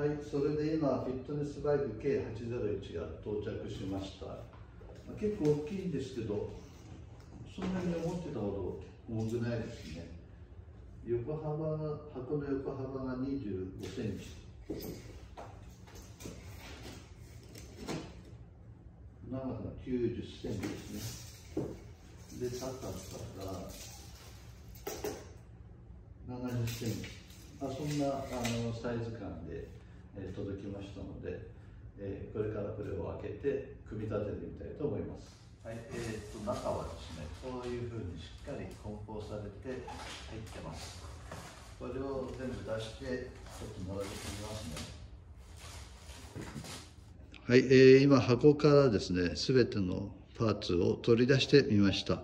はいそれで今フィットネスバイク K801 が到着しました。結構大きいんですけどそんなに思ってたほど重くないですね。横幅が箱の横幅が25センチ。長さが90センチですね。で高さが70センチ。あそんなあのサイズ感で、届きましたので、えー、これからこれを開けて組み立ててみたいと思います。はい、えー、と中はですねこういうふうにしっかり梱包されて入ってます。これを全部出してちょっと並べてみますね。はい、えー、今箱からですね全てのパーツを取り出してみました、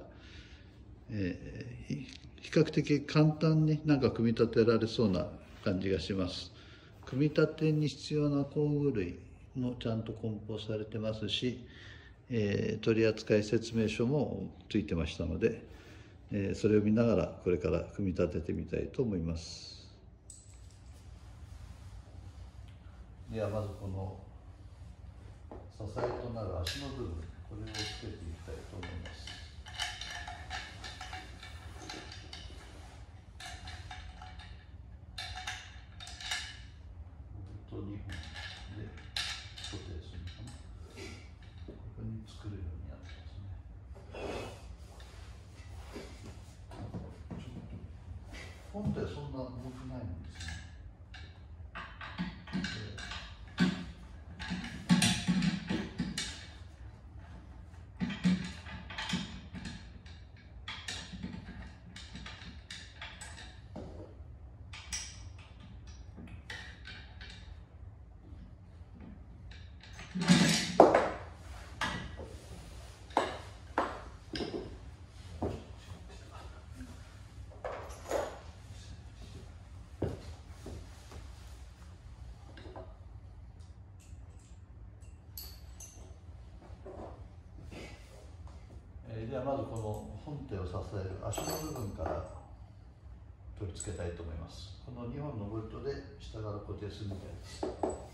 えー、比較的簡単になんか組み立てられそうな感じがします組み立てに必要な工具類もちゃんと梱包されてますし、えー、取扱説明書もついてましたので、えー、それを見ながらこれから組み立ててみたいと思います。ではまずこの支えとなる足の部分これをつけていきたいと思います。ではまずこの本体を支える足の部分から取り付けたいと思います。この2本のボルトで下から固定するみたいです。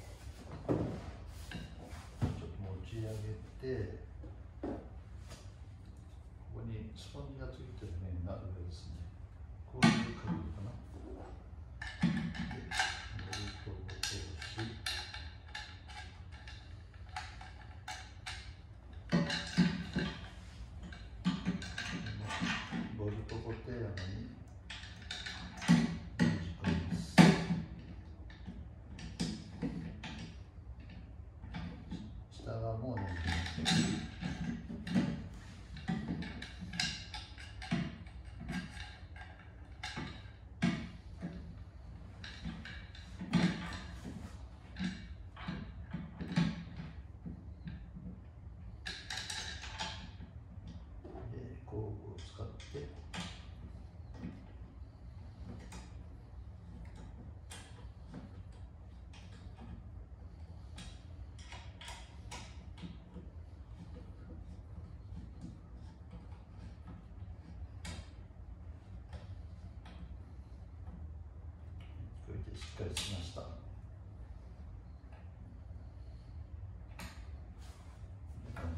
しっかりしました。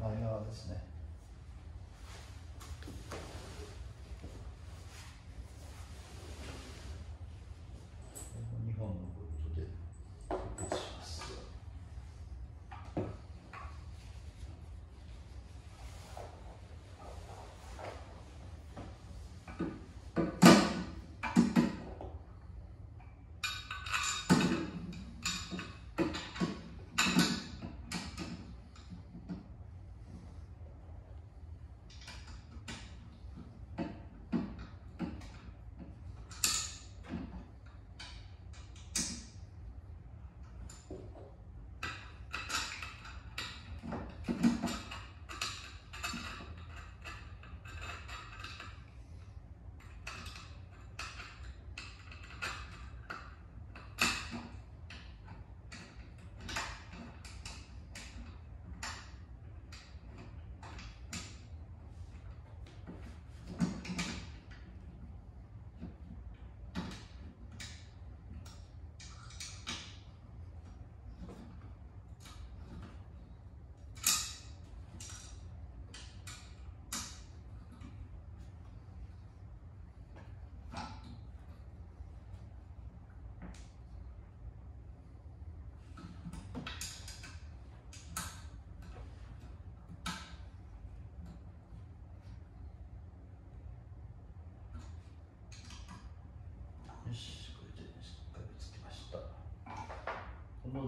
前側ですね。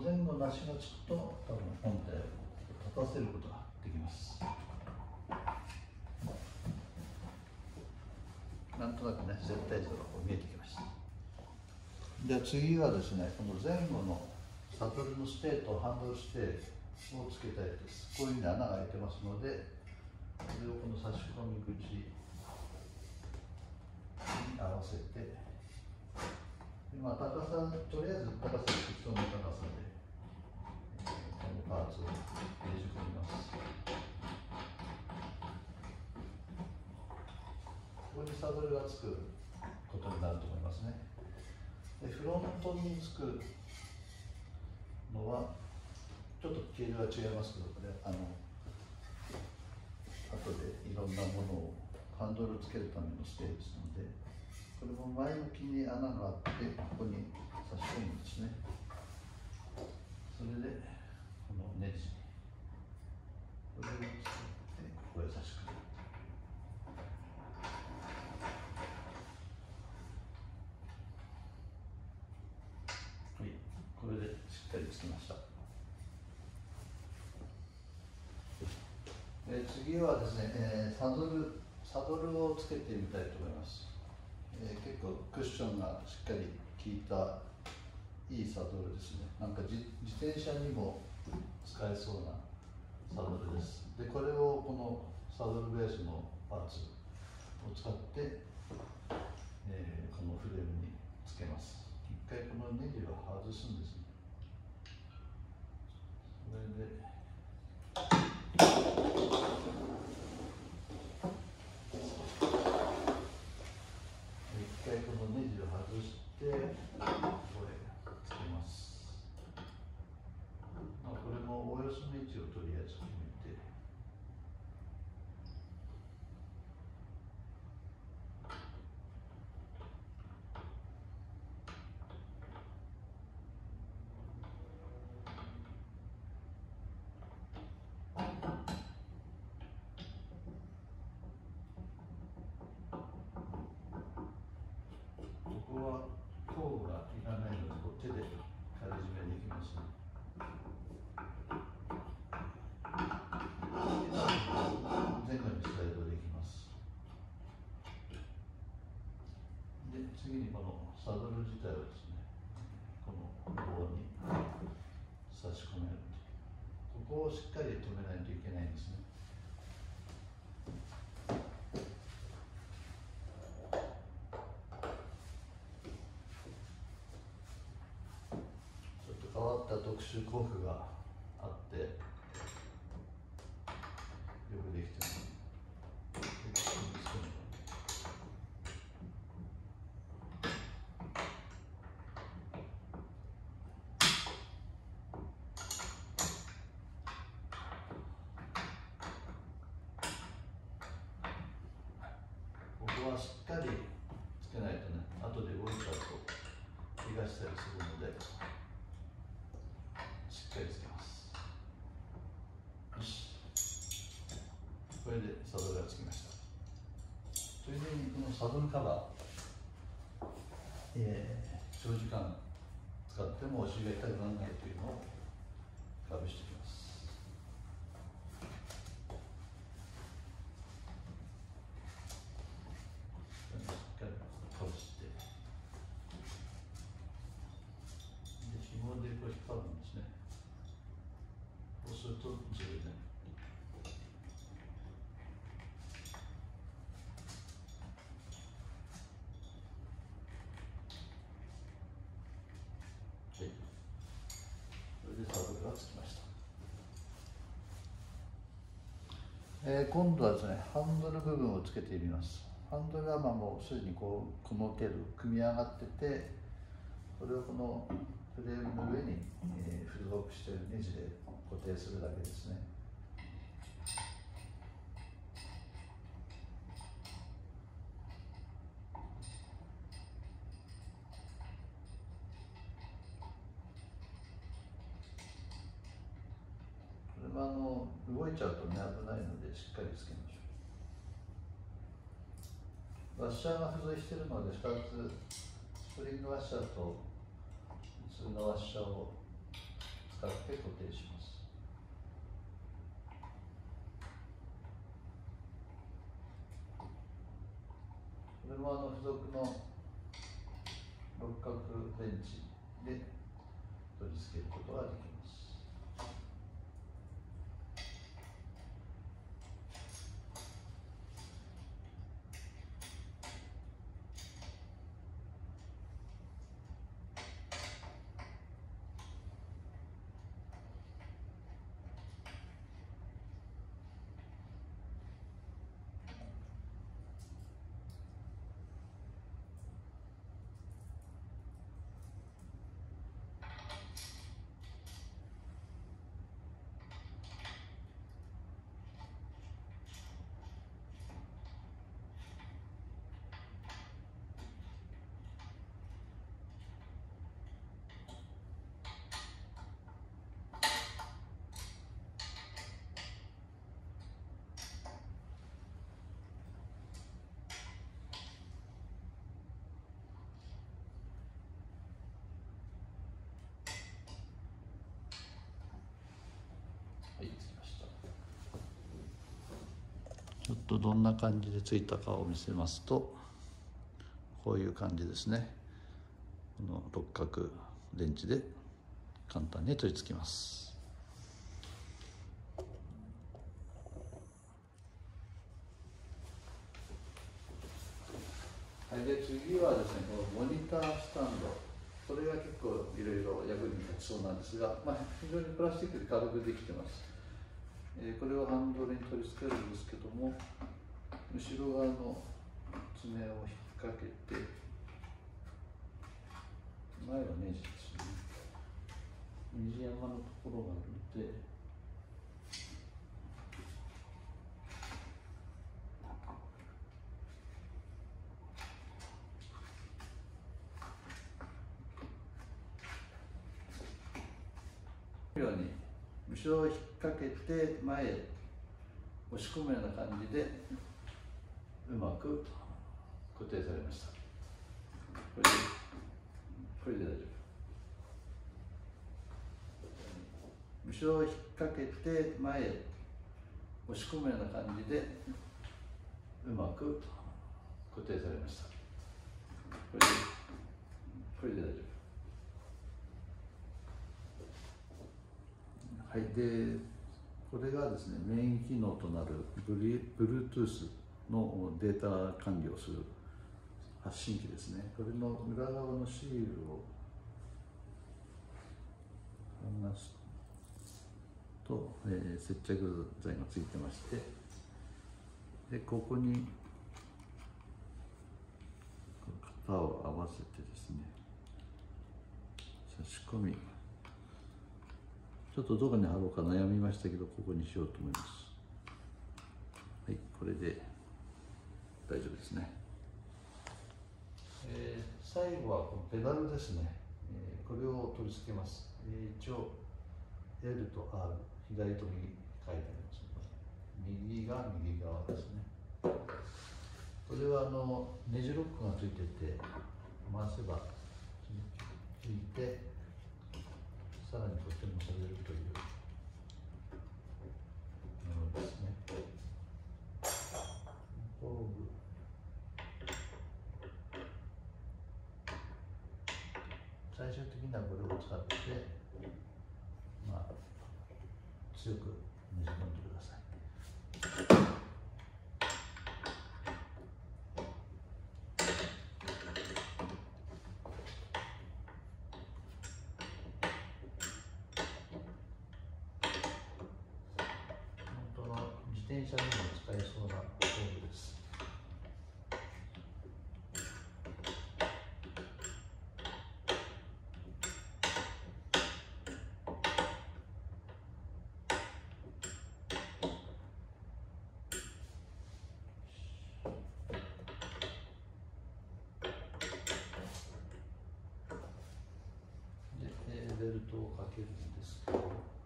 の前後の足がつくと多分本体を立たせることができます。なんとなくね絶対図がこう見えてきました。で次はですねこの前後のサドルのステーとハンドルステーをつけたいです。こういうふうに穴が開いてますのでこれをこの差し込み口に合わせて。まあ、高さとりあえず高さ適当な高さで、パーツをねじ込みます。ここにサドルがつくことになると思いますね。でフロントにつくのはちょっと毛色は違いますけどこれあの後でいろんなものをハンドルつけるためのステージなのでこれも前向きに穴があってここに差し込むんですね。それでこのネジこれをつけてここへ差し込むはいこれでしっかりつきました。え次はですね、えー、サドルサドルをつけてみたいと思います。えー、結構クッションがしっかり効いたいいサドルですね。なんか自転車にも使えそうなサドルです。でこれをこのサドルベースのパーツを使って、えー、このフレームにつけます。一回このネジを外すんですね。それで工具がいらないのでこう手で仮締めできます、ね、前後にスライドできますで次にこのサドル自体をですねこの棒に差し込める。ここをしっかり止めないといけないんですね。ちょっと変わった特殊工具があってよくできてますこはしっかりつけないとね後で動いちゃうと怪我したりするのでしっかりつけます。よし。これでサドルがつきました。ついでにこのサドルカバー、えー、長時間使ってもお尻が痛くならないというのをかぶしていきます。えー、今度はですねハンドル部分をつけてみます。ハンドルはまあもうすでにこうこの程度組み上がっててこれをこのフレームの上に、えー、付属しているネジで固定するだけですね。あの動いちゃうとね危ないのでしっかりつけましょう。ワッシャーが付随しているので2つスプリングワッシャーと普通のワッシャーを使って固定します。車の付属の六角電池で取り付けることができます。はいつきました。ちょっとどんな感じでついたかを見せますとこういう感じですね。この六角電池で簡単に取り付きます。はい、で次はですね、このモニタースタンド、これが結構いろいろ役に立ちそうなんですが、まあ、非常にプラスチックで軽くできてます。えーこれをハンドルに取り付けるんですけども、後ろ側の爪を引っ掛けて、前はネジですね。虹山のところがあるので、ように後ろを引っ掛けて前へ押し込むような感じでうまく固定されました。これでこれで大丈夫。後ろを引っ掛けて前へ押し込むような感じでうまく固定されました。これでこれで大丈夫。はい、でこれがですねメイン機能となる Bluetooth のデータ管理をする発信機ですね。これの裏側のシールを剥がすと、えー接着剤がついてまして。でここに型を合わせてですね差し込み。ちょっとどこに貼ろうか悩みましたけど、ここにしようと思います。はい、これで大丈夫ですね。えー最後はこのペダルですね。えーこれを取り付けます。えー一応 L と R、左と右書いてあります、右が右側ですね。これはあのネジロックがついてて、回せばついて、さらにとってもされるというものですね。工具最終的にはこれを使って、まあ、強くねじ込んでください。本当の自転車にも使えそうな工具です。で、えーベルトをかけるんですけど、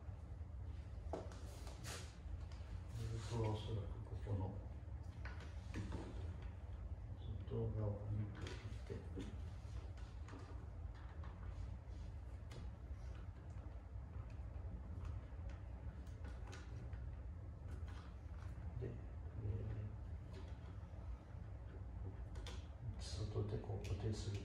と。固定する。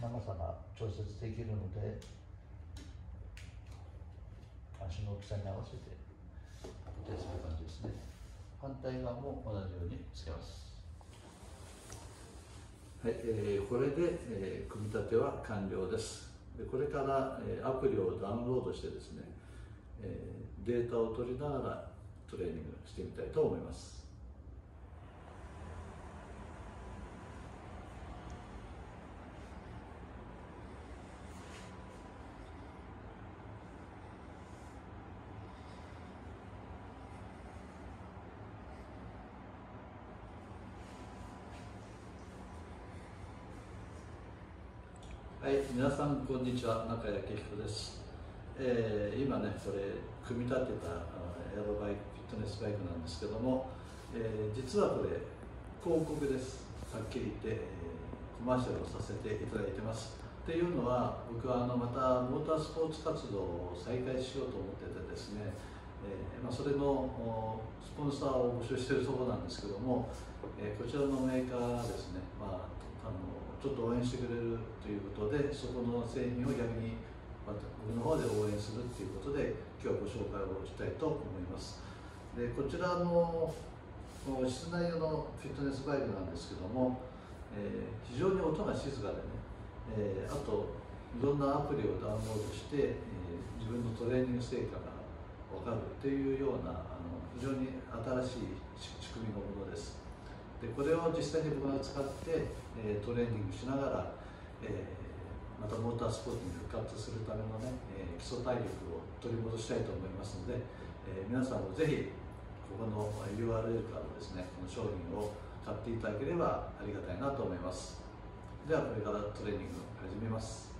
長さが調節できるのでの大きさに合わせて固定する感じですね。反対側も同じようにつけます。はい、えー、これで、えー、組み立ては完了です。でこれから、えー、アプリをダウンロードしてですね、えー、データを取りながらトレーニングしてみたいと思います。はい、皆さんこんにちは。中谷明彦です、えー、今ねこれ組み立てたエアロバイクフィットネスバイクなんですけども、えー、実はこれ広告です。はっきり言って、えー、コマーシャルをさせていただいてます。っていうのは僕はあのまたモータースポーツ活動を再開しようと思っててですね、えーまあ、それのスポンサーを募集しているところなんですけども、えー、こちらのメーカーですね、まあ、あのちょっと応援してくれるということでそこの製品を逆に僕の方で応援するということで今日ご紹介をしたいと思います。でこちらの室内用のフィットネスバイクなんですけども、えー、非常に音が静かでね、えー、あといろんなアプリをダウンロードして、えー、自分のトレーニング成果が分かるというようなあの非常に新しい仕組みのものです。でこれを実際に僕が使って、え、トレーニングしながら、えー、またモータースポーツに復活するためのね、えー、基礎体力を取り戻したいと思いますので、え皆さんもぜひここの URL からですねこの商品を買っていただければありがたいなと思います。ではこれからトレーニング始めます。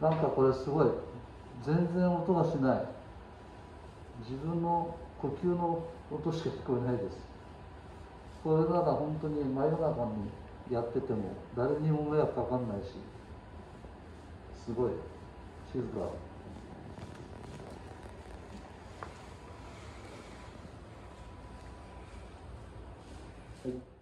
なんかこれすごい。全然音がしない。自分の呼吸の音しか聞こえないです。これなら本当に真夜中にやってても誰にも迷惑かかんないしすごい静か。はい。